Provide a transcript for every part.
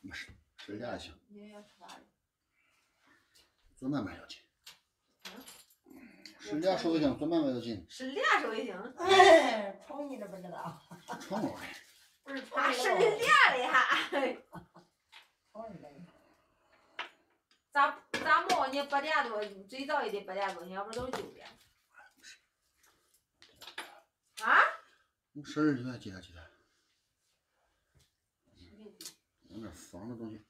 没事，吃俩行，你也要吃啥的？做买卖要紧。嗯吃俩手一行，做买卖要紧。是俩手也行，哎，瞅你都不知道，闯我的，不是瞅啊是你都俩的哈。瞅你的。咋咋么？你八点多，最早也得八点多，要不都是九点。啊？有事儿就来接他接他。往那儿放的东西，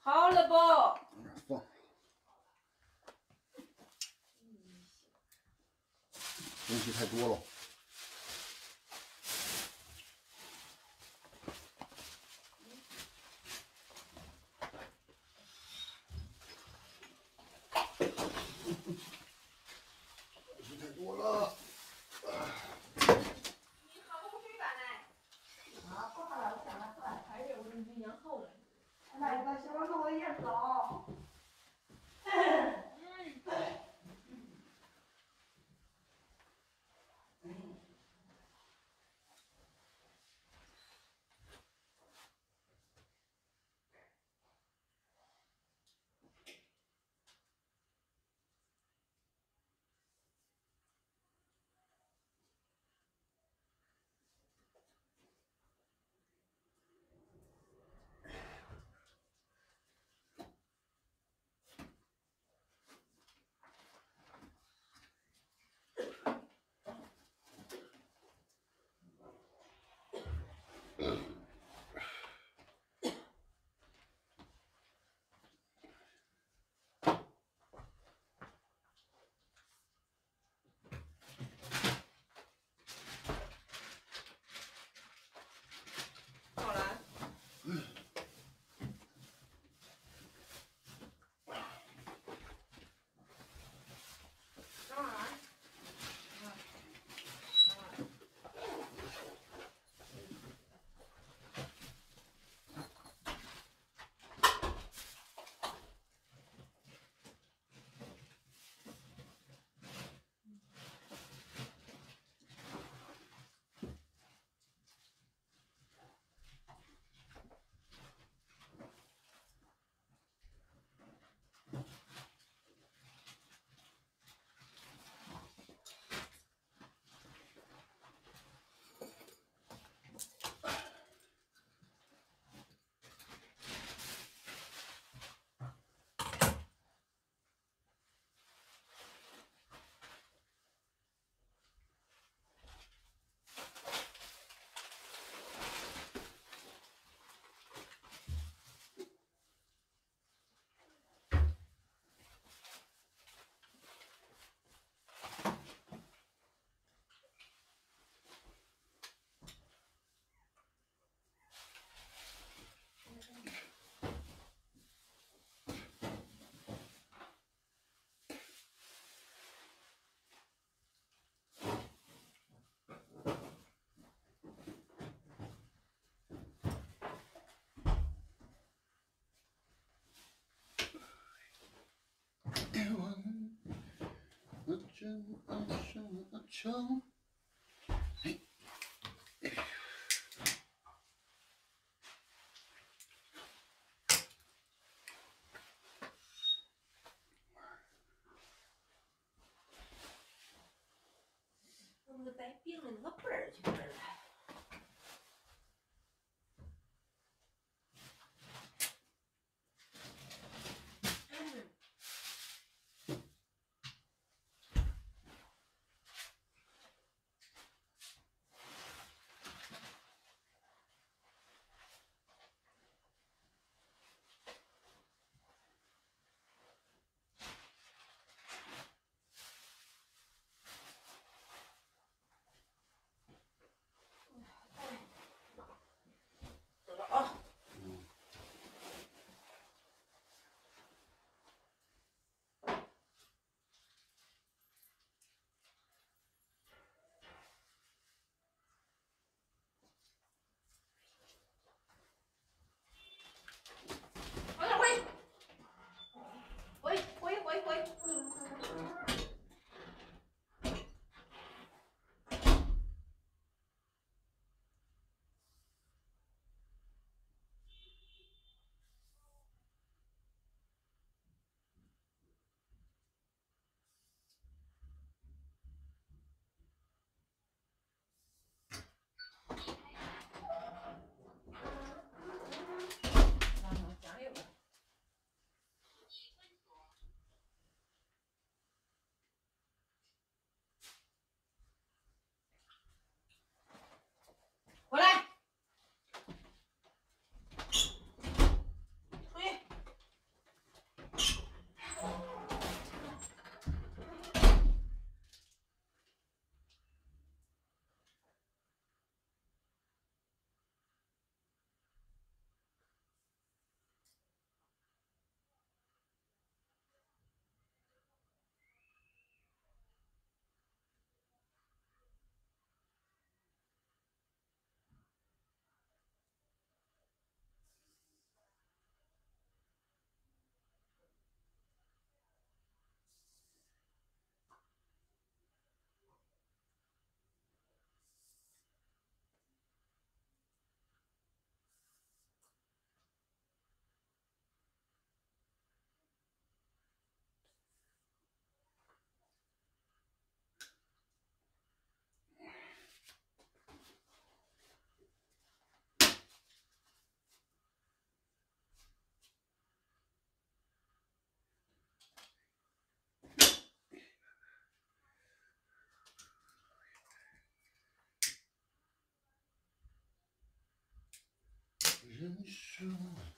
好了不？东西太多了。东西太多了。啊，不好了，想了算，还是我跟你养好了。那个小路也高。好上了人生。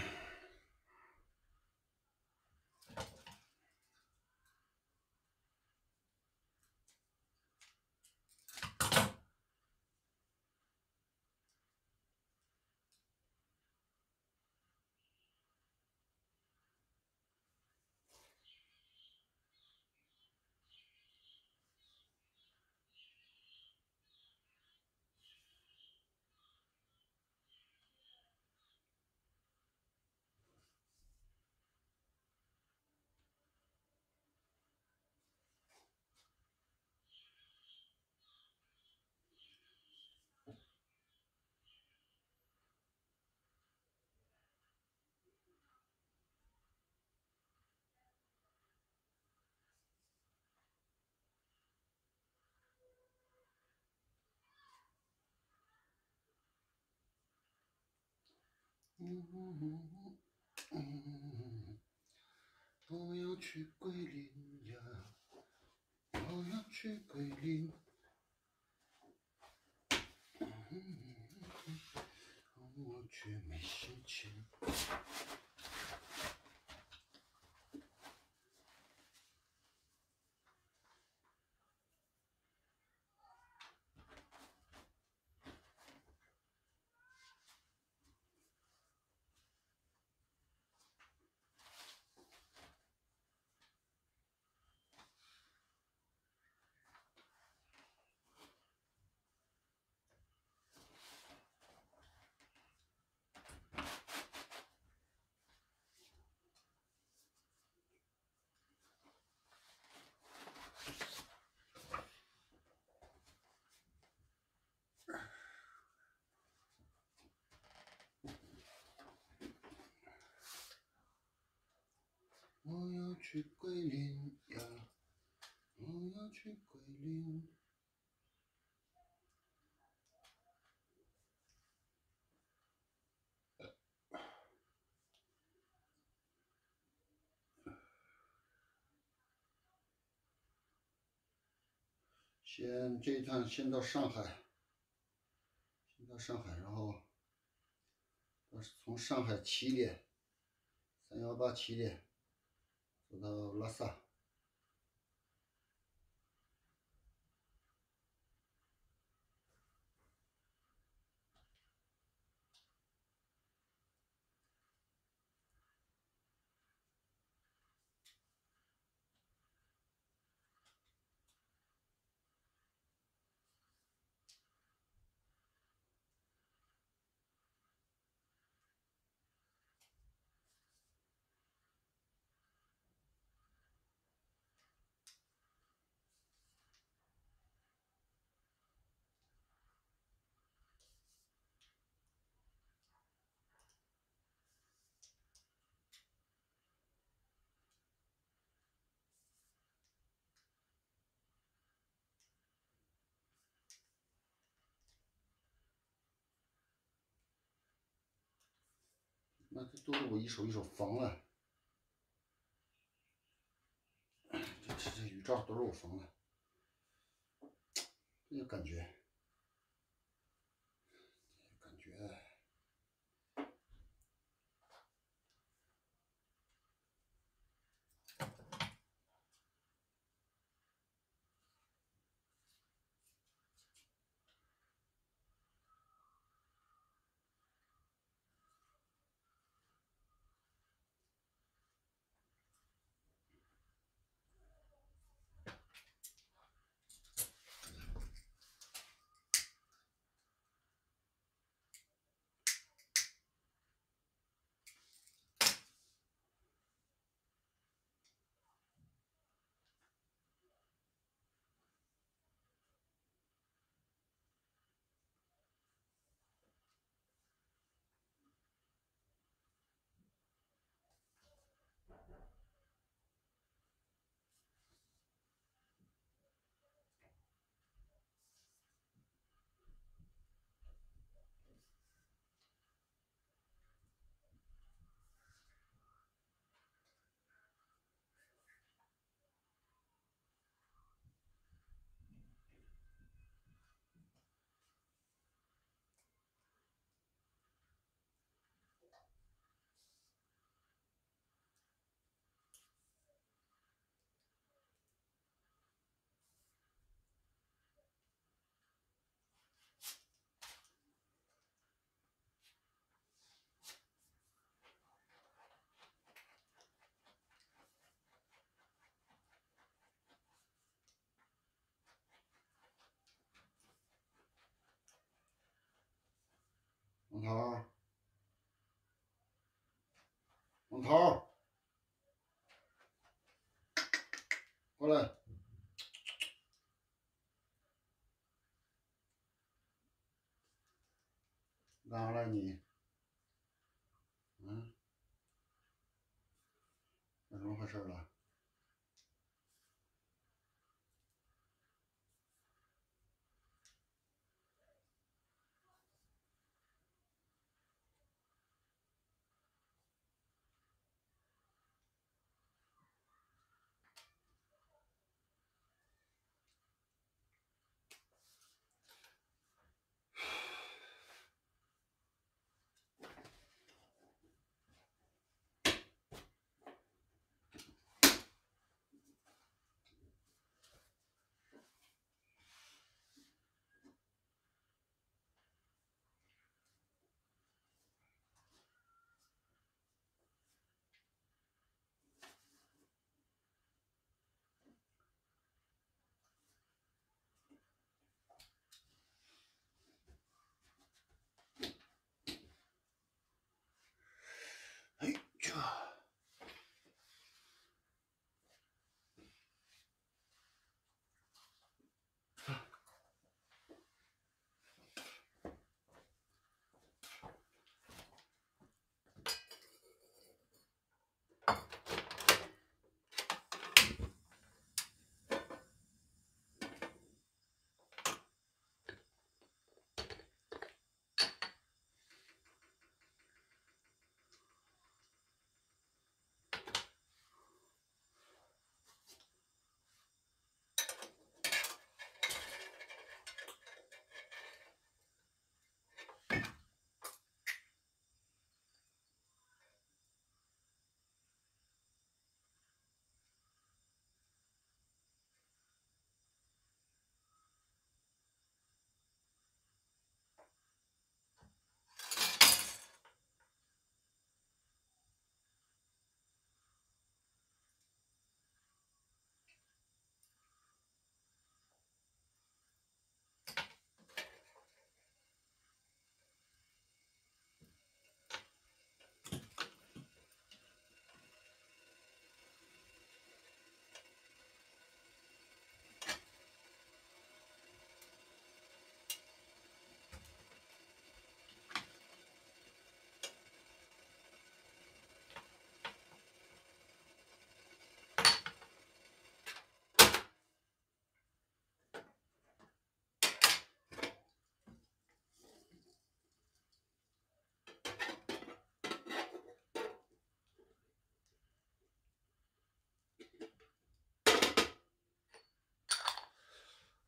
我要去桂林呀，我要去桂林。我却没时间。我要去桂林呀，我要去桂林。先这一趟先到上海，先到上海，然后，到从上海起点，三幺八起点。走到拉萨。这都是我一手一手缝的。这这这雨罩都是我缝的，这个感觉，感觉。王桃儿，王桃儿，过来。干啥来你？嗯？那怎么回事了？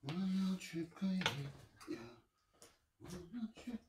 Вона чекає, вона чекає.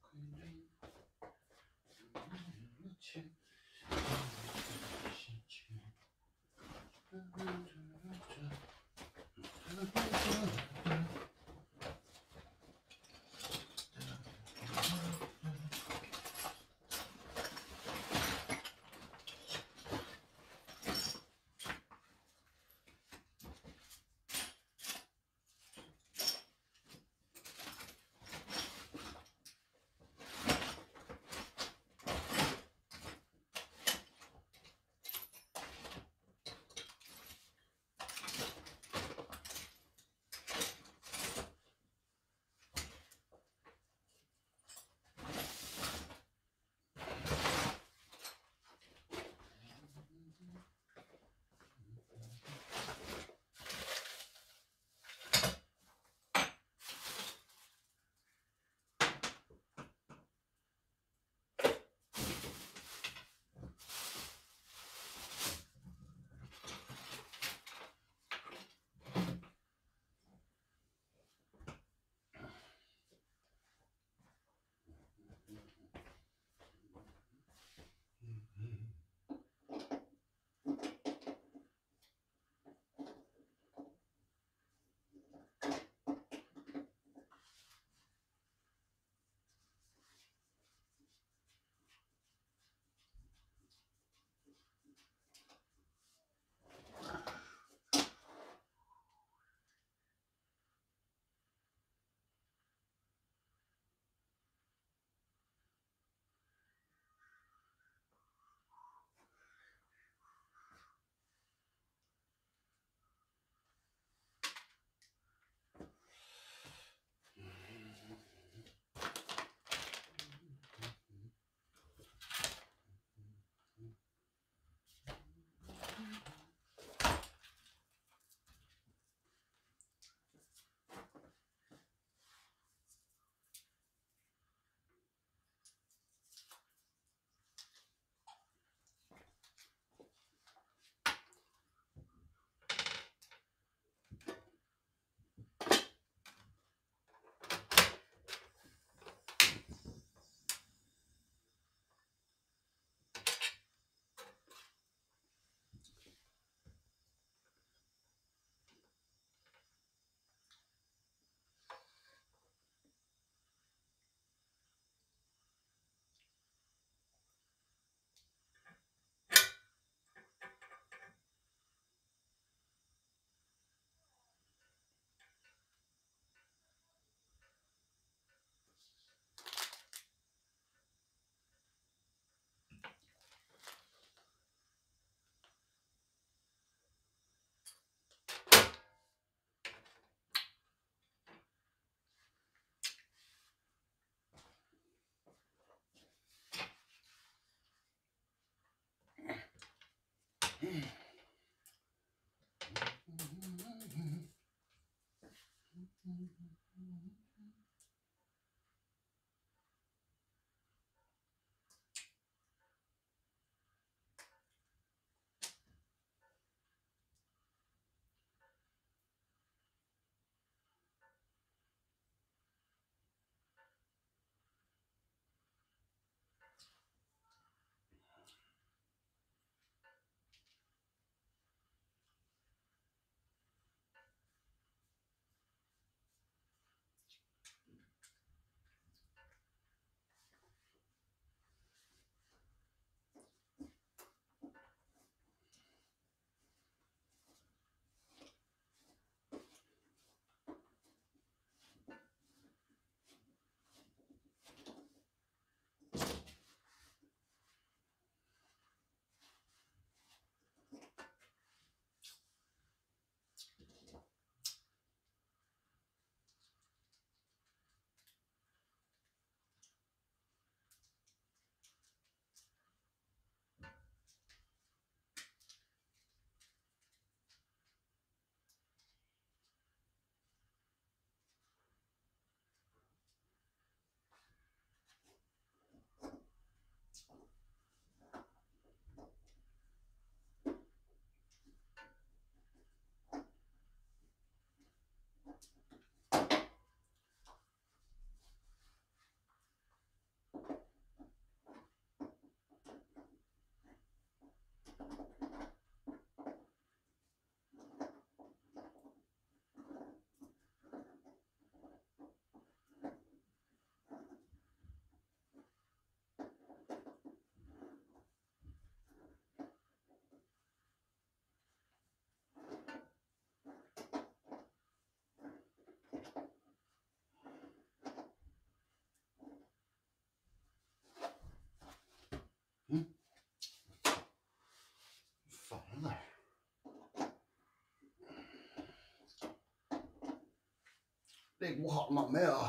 肋骨好了吗？没有，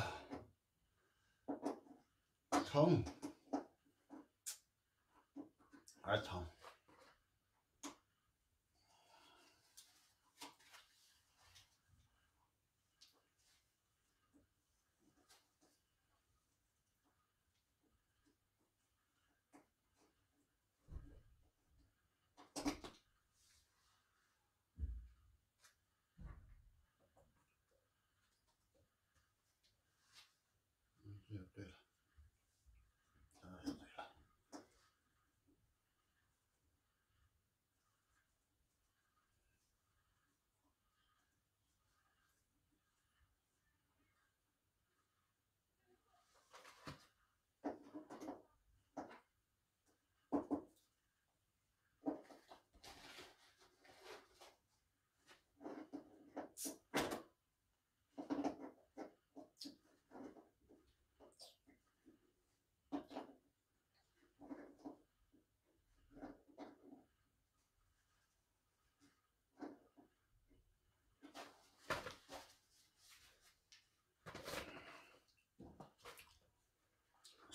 疼，还疼。嗯，这就对了，这就对了。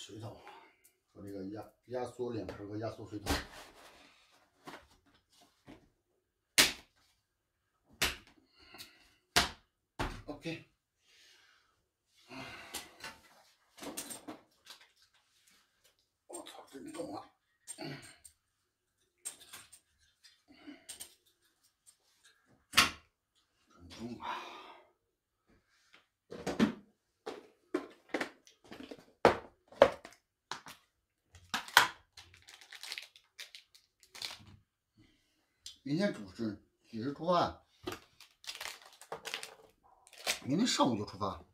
水桶和这个压压缩脸盆和压缩水桶。OK，我操，真重啊！真重啊！明天主持几时出发？明天上午就出发。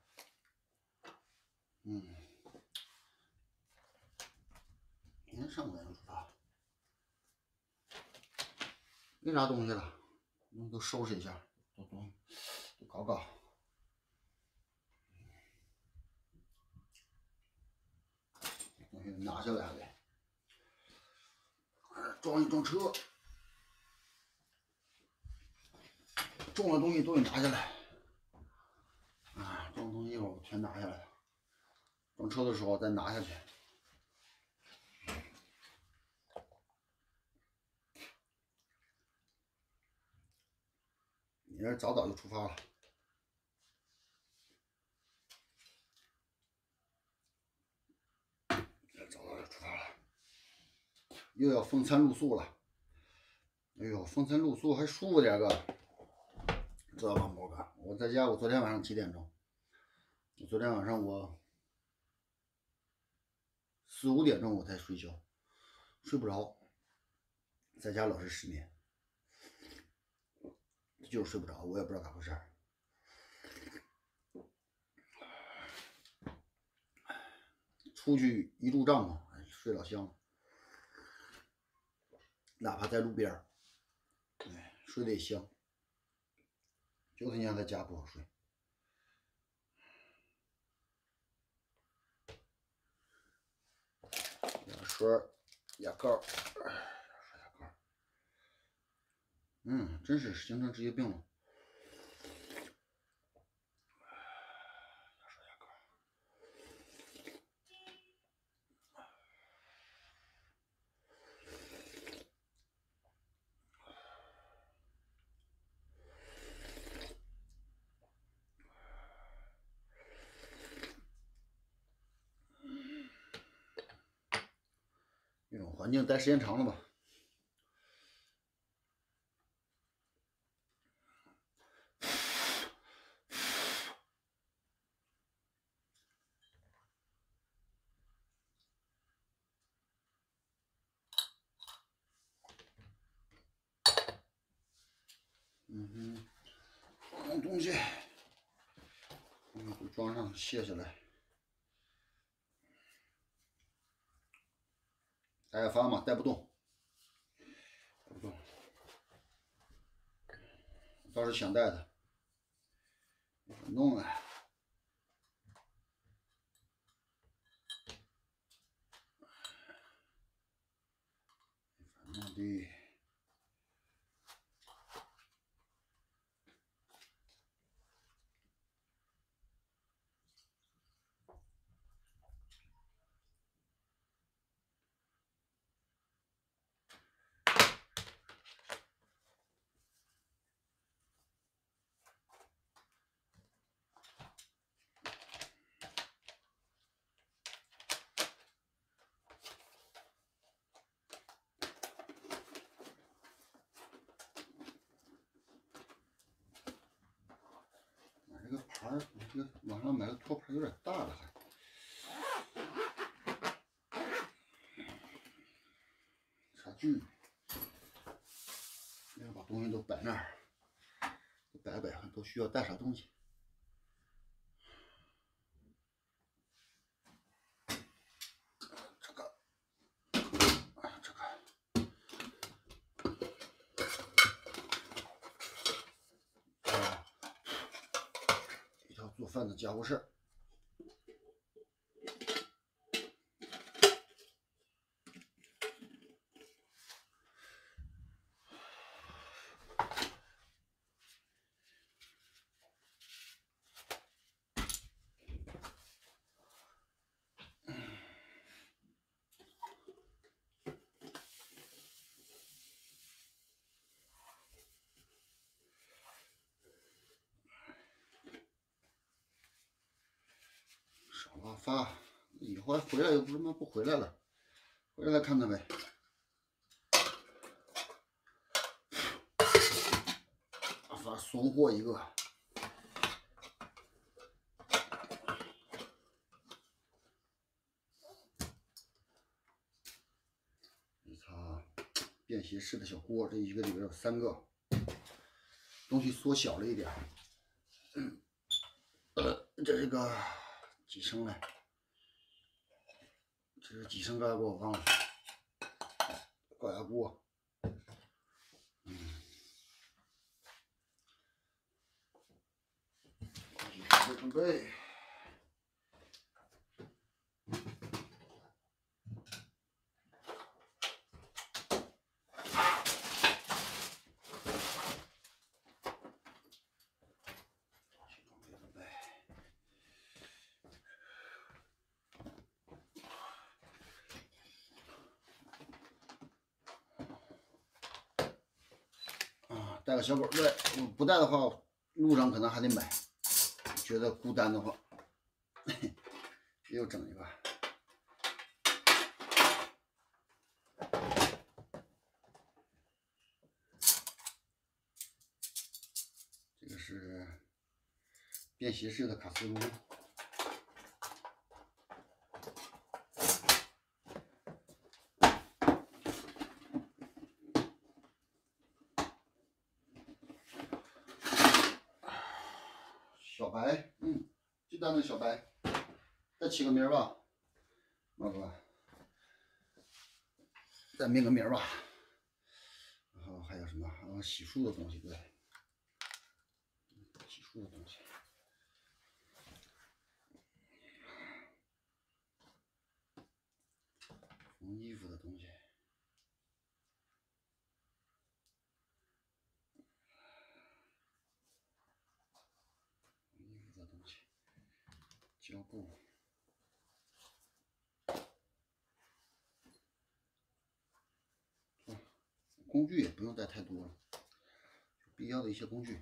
嗯，明天上午就出发。没啥东西了，那都收拾一下，都都都搞搞。拿下来呗，装一装车。重的东西都给拿下来，啊，重的东西一会儿我全拿下来了，装车的时候再拿下去。你这早早就出发了，早早就出发了，又要风餐露宿了。哎呦，风餐露宿还舒服点个。知道吧，毛哥？我在家，我昨天晚上几点钟？我昨天晚上我四五点钟我才睡觉，睡不着，在家老是失眠，就是睡不着，我也不知道咋回事儿。出去一住帐篷，睡老香了，哪怕在路边儿，哎，睡得也香。就他娘在家不好睡，牙刷、牙膏、牙刷、牙膏，嗯，真是形成职业病了。这种环境待时间长了吧？嗯哼，装东西，嗯，装上，卸下来。带个帆嘛，带不动，带不动。倒是想带的，弄啊。没法弄的。盘儿，我这个网上买的托盘有点大了还。茶具，要把东西都摆那儿，摆摆，都需要带啥东西。这个，这个。啊，一套做饭的家伙事儿。少拉发，以后还回来又不他妈不回来了，回来再看看呗。发怂货一个。你擦，便携式的小锅，这一个里边有三个，东西缩小了一点儿。呃，这是个几升来？这是几升高压锅？我忘了。高压锅。嗯。准备小狗，带，不带的话，路上可能还得买。觉得孤单的话，又整一个。这个是便携式的卡式炉。小白，嗯，就当那小白，再起个名儿吧，马哥，再命个名儿吧。然后还有什么？还有洗漱的东西，对，洗漱的东西，缝衣服的东西。衣服的东西，胶布，嗯，工具也不用带太多了，必要的一些工具。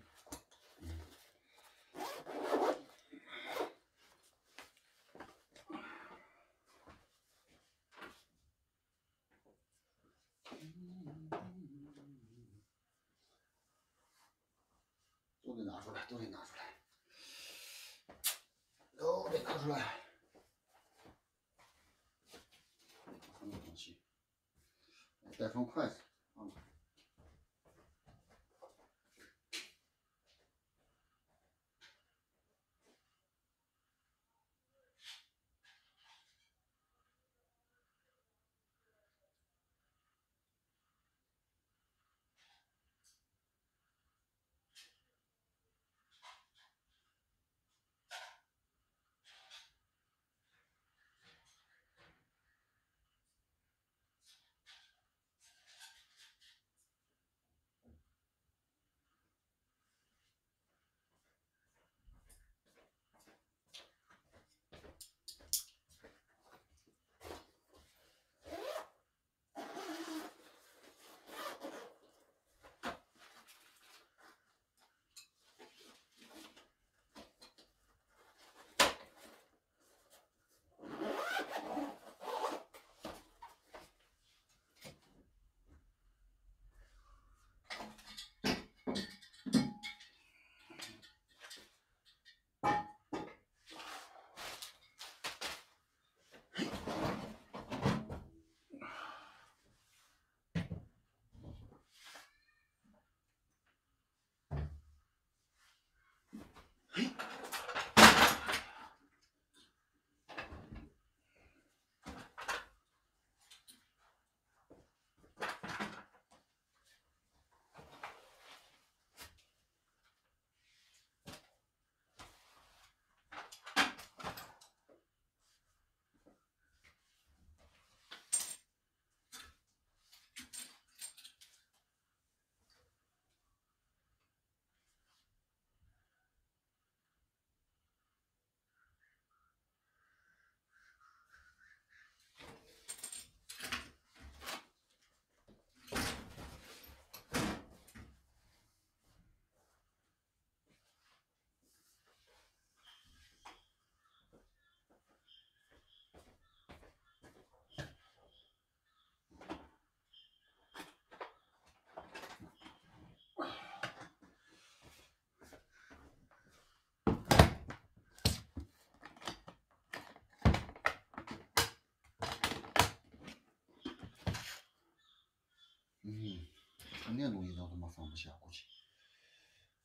充电东西都他妈放不下，估计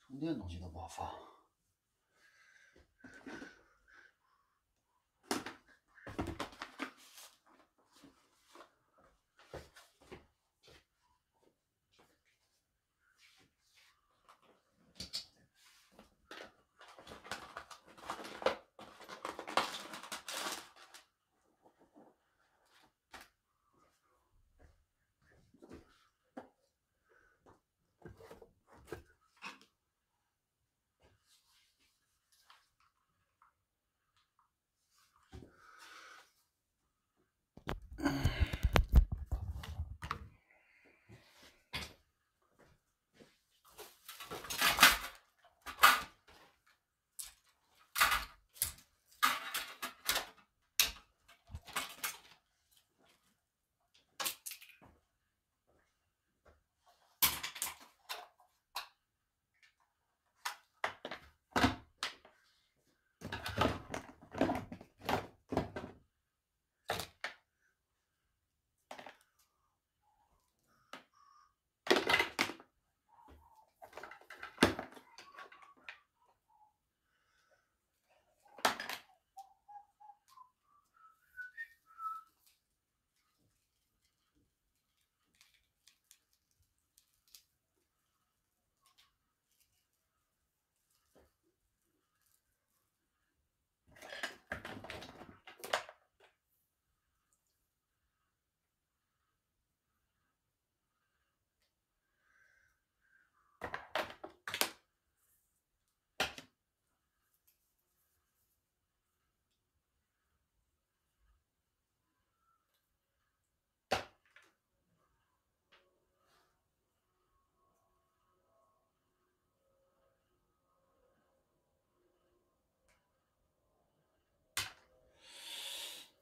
充电东西都不好放。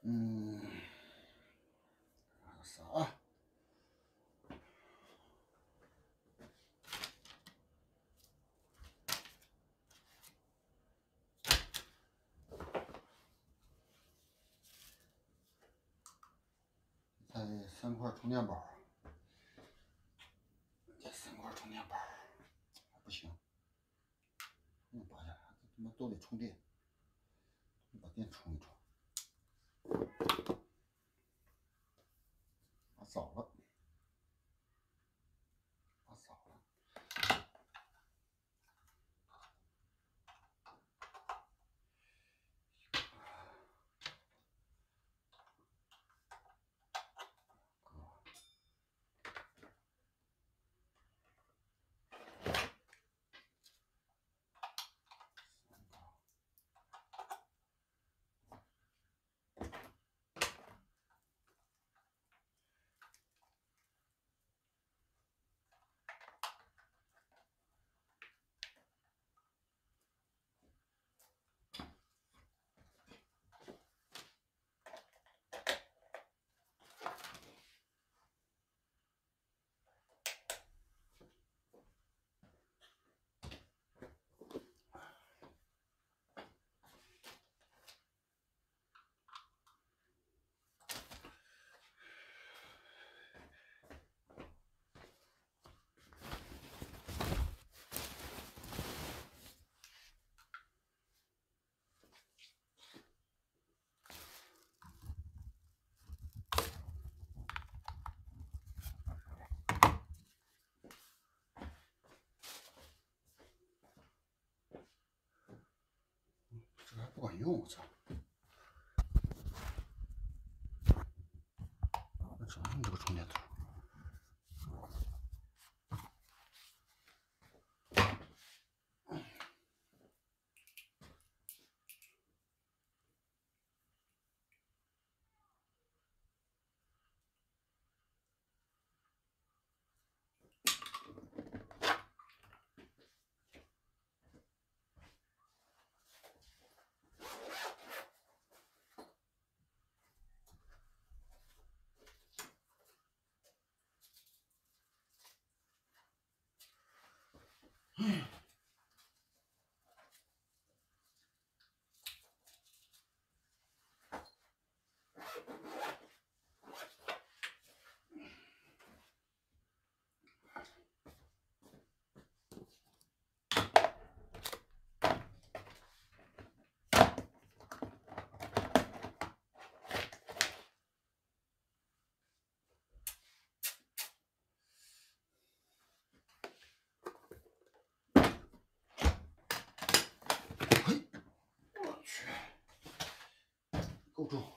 嗯，还有啥？再三块充电宝，这三块充电宝不行，嗯，拔下来，他妈都得充电，把电充一充。拔早了，拔早了。这还不管用，我操！Coucou.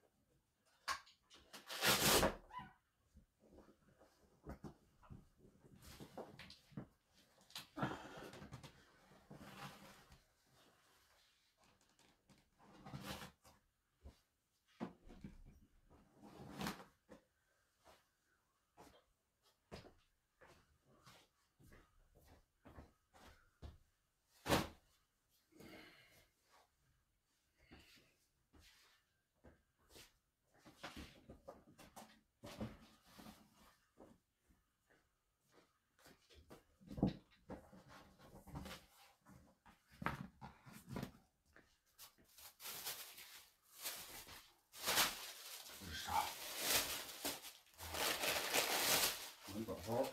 宝宝，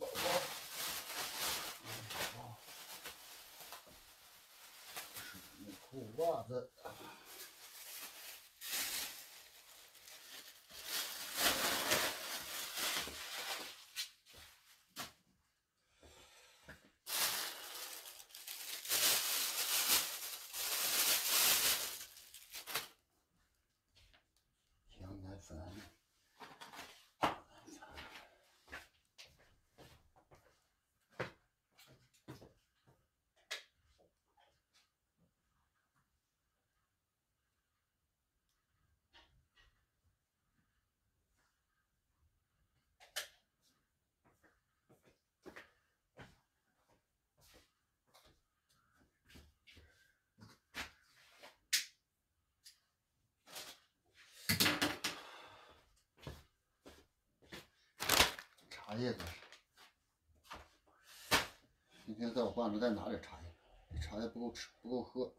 宝宝，宝宝，这是内裤袜子。茶叶子。今。天在我爸那再拿点茶叶，这茶叶不够吃，不够喝，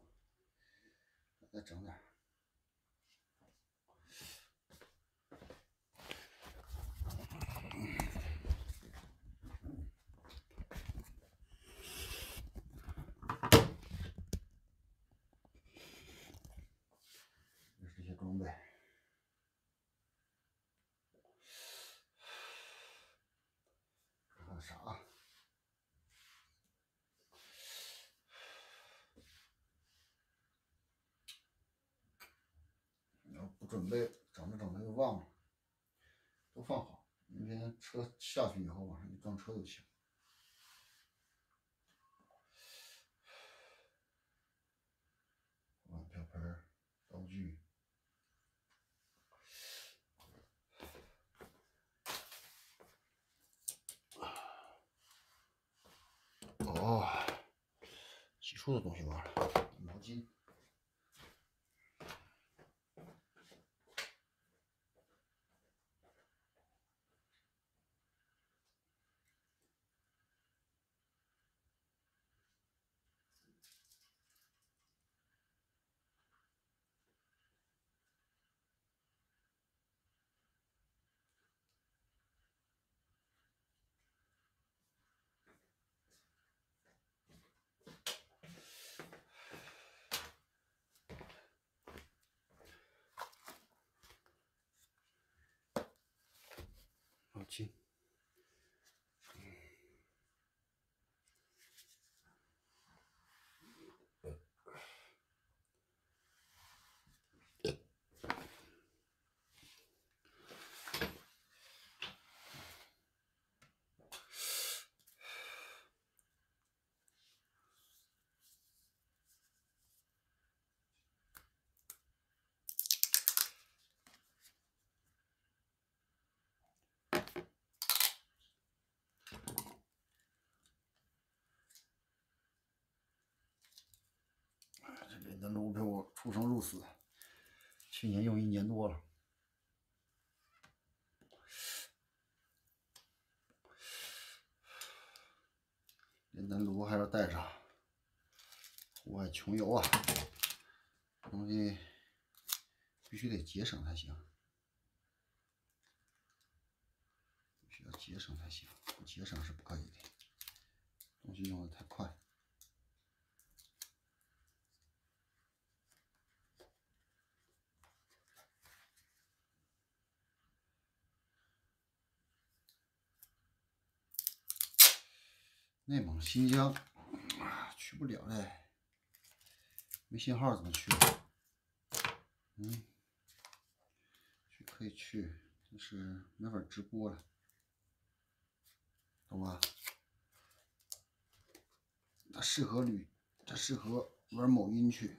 再整点儿。这是一些装备。还有啥？准备，整着整着又忘了，都放好。明天车下去以后，晚上一装车就行。碗瓢盆道、具。哦，洗漱的东西忘了，炼丹炉陪我出生入死，去年用一年多了。炼丹炉还要带上，户外穷游啊，东西必须得节省才行，必须要节省才行，不节省是不可以的，东西用的太快。内蒙、新疆，去不了嘞，没信号怎么去？嗯，去可以去，但是没法直播了，懂吧？它适合旅，它适合玩某音去。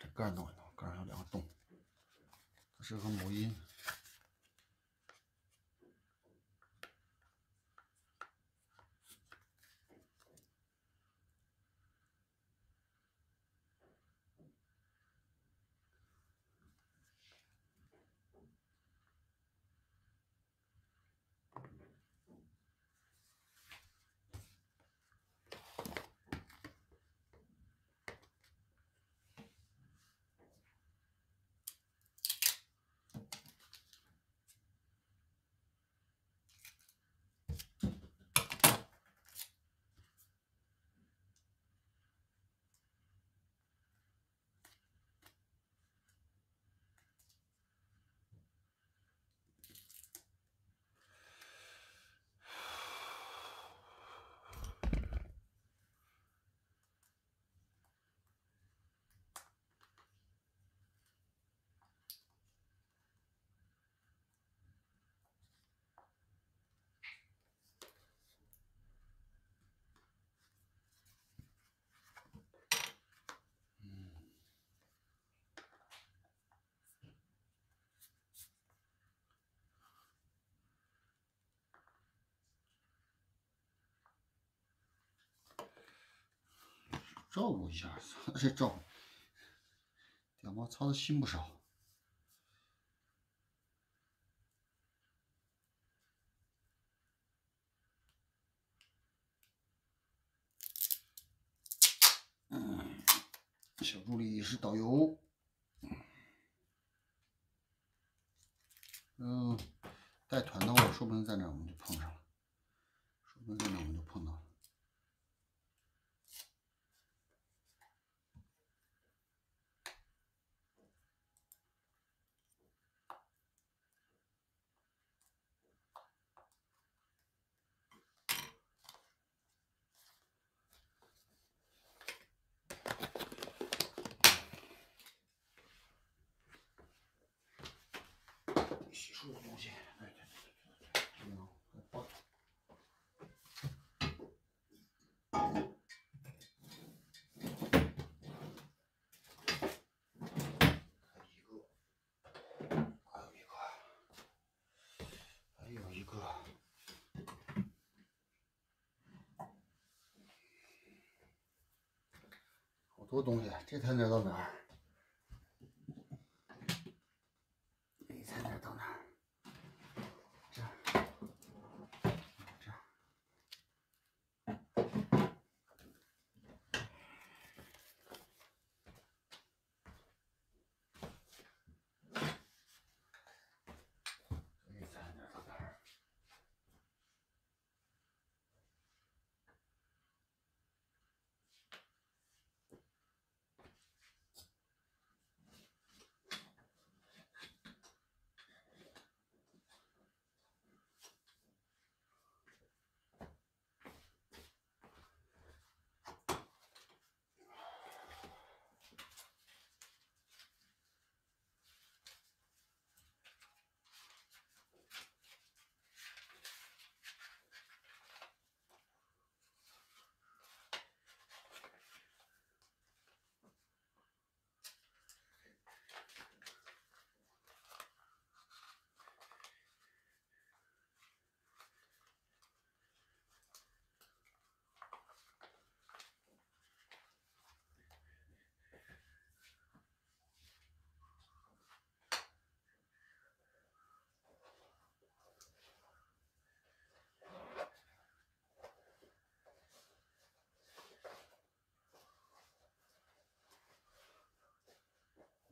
这盖弄一弄，盖上有两个洞，它适合某音。照顾一下，这照顾，屌毛操的心不少。嗯，小助理是导游。嗯，带团的话，说不定在那我们就碰上了，说不定在那我们就碰到了。洗漱的东西，哎对对对对对，嗯，还抱还有一个，还有一个，还有一个，好多东西，这才能到哪儿？你猜猜到哪儿？这儿，这儿。你猜猜到哪儿？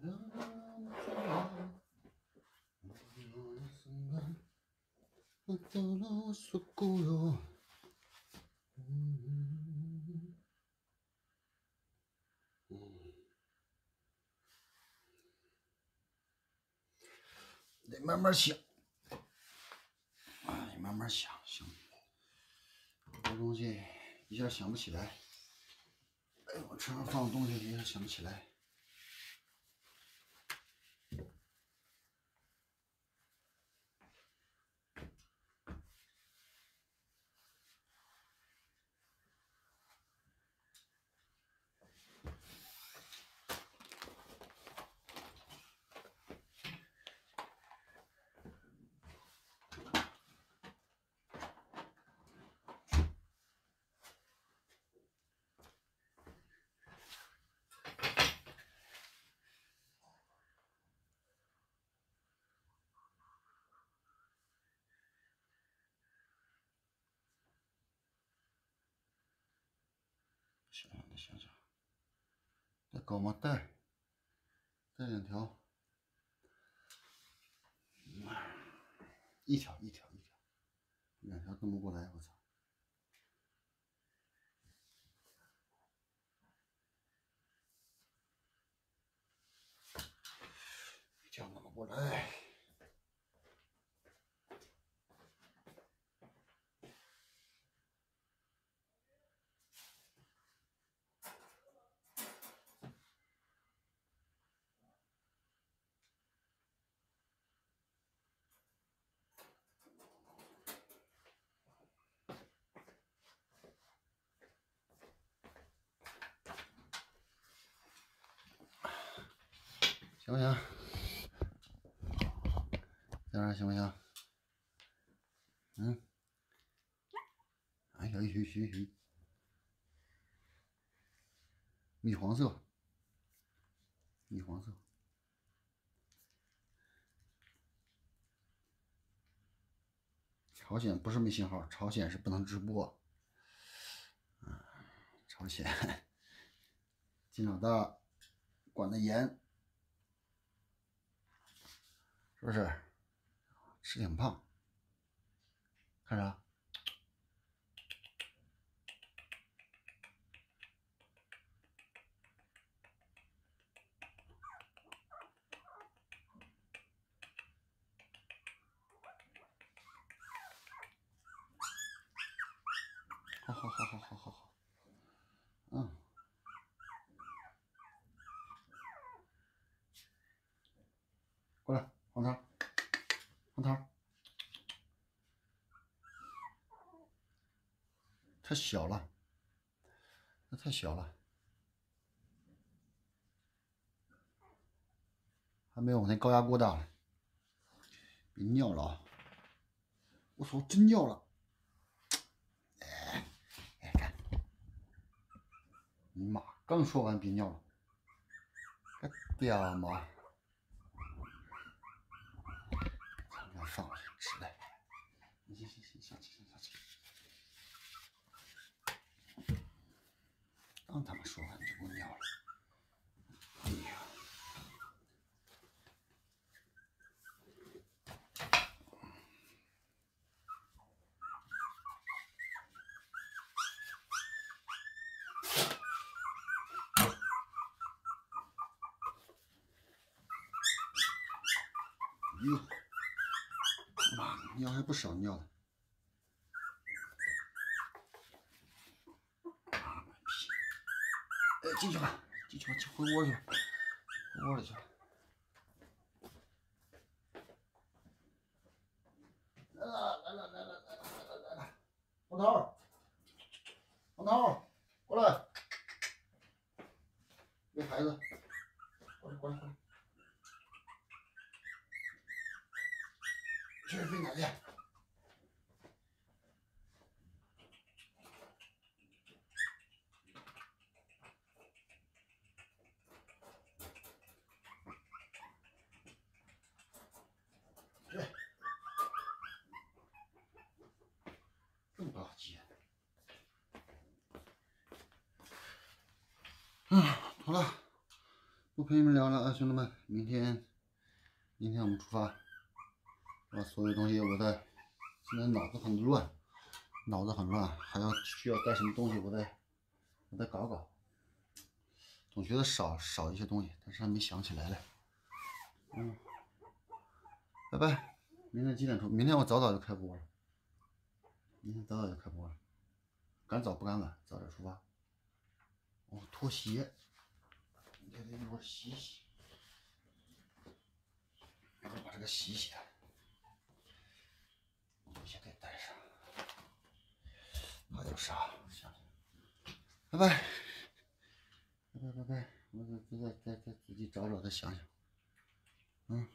到了苏古哟。嗯得慢慢想，哎，慢慢想想，很多东西一下想不起来。哎，我车上放的东西一下想不起来。想想，再，搞嘛带，带两条，一条一条一条，两条弄不过来，我操！一条弄不过来。行不行？这样行不行？嗯？哎呀，行行，米黄色，米黄色。朝鲜不是没信号，朝鲜是不能直播。嗯，朝鲜，金老大管的严。是不是？吃挺胖，看啥？好好好好好好，嗯，过来。黄桃，黄桃，太小了，那太小了，还没有我那高压锅大呢。别尿了。啊！我操，真尿了！哎，哎，看，你妈，刚说完别尿了，该爹妈。放下，吃来。行行行，下去下去。刚他妈说完就给我尿了。哎呀！哟。妈，尿还不少尿的。妈逼！哎，进去吧，进去吧，去回窝去，回窝里去。来了来了来了来了来了来了！黄桃，黄桃，过来，喂孩子，过来过来过来。去喂奶去。去。这么高级。嗯，好了，不陪你们聊了啊，兄弟们，明天，明天我们出发。所有东西我再现在脑子很乱，脑子很乱，还要需要带什么东西，我再我再搞搞。总觉得少少一些东西，但是还没想起来嘞。嗯，拜拜。明天几点出？明天我早早就开播了。明天早早就开播了，赶早不赶晚，早点出发。哦，拖鞋，得得一会洗洗。一会把这个洗洗。也得带上。还有啥？想想。拜拜。拜拜拜拜，我再再再再自己找找，再想想。嗯。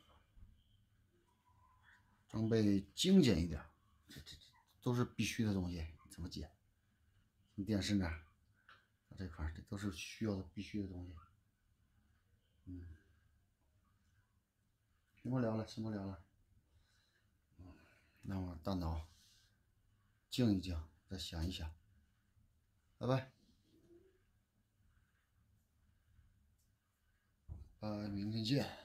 装备精简一点，这这这都是必须的东西，怎么减？从电视那儿，到这块，这都是需要的必须的东西。嗯。先不聊了，先不聊了。嗯，让我大脑静一静，再想一想。拜拜拜。拜，明天见。